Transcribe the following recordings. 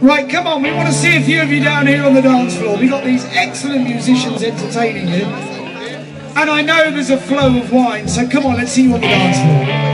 Right, come on, we want to see a few of you down here on the dance floor. We've got these excellent musicians entertaining you. And I know there's a flow of wine, so come on, let's see you on the dance floor.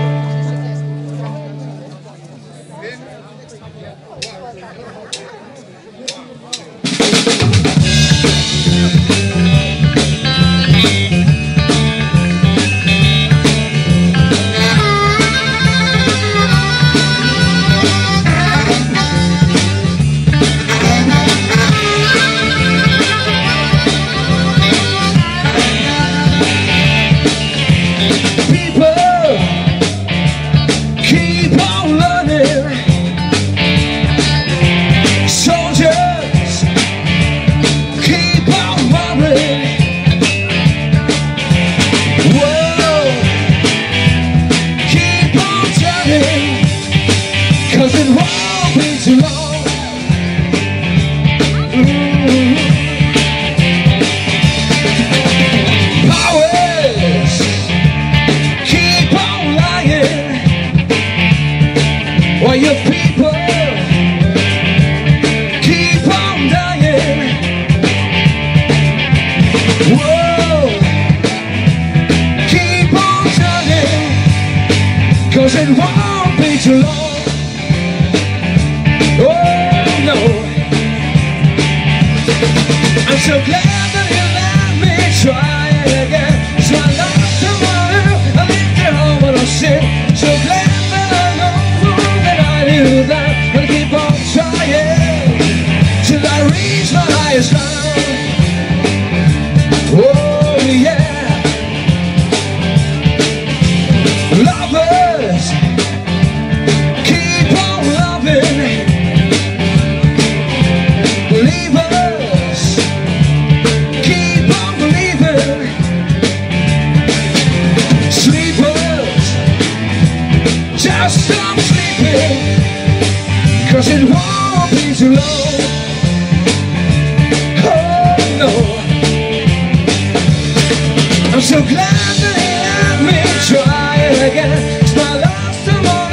too long Oh no. I'm so glad that you let me try again. So I tomorrow I leave So glad that I know that I knew that. Gonna keep on trying Till I reach my highest line. Cause it won't be too long. Oh no. I'm so glad that they let me try it again. It's my last honor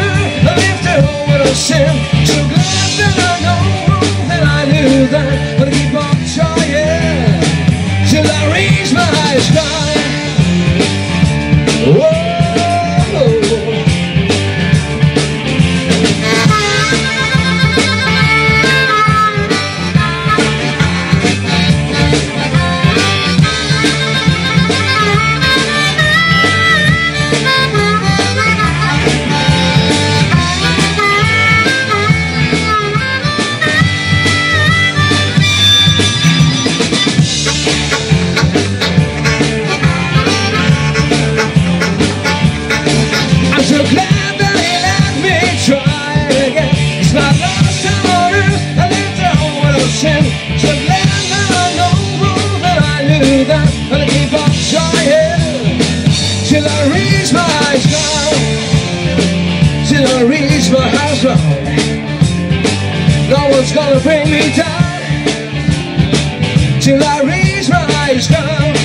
I lived a moment of sin. So glad that I know that I knew that the house. No one's gonna bring me down till I reach my eyes down.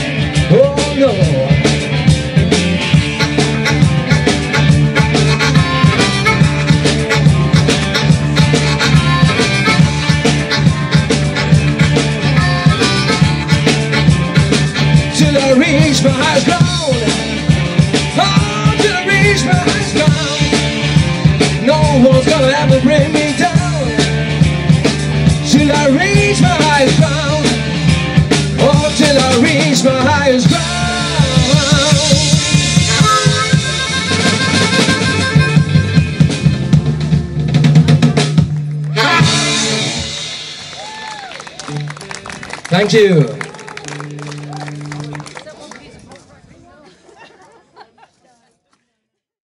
Thank you.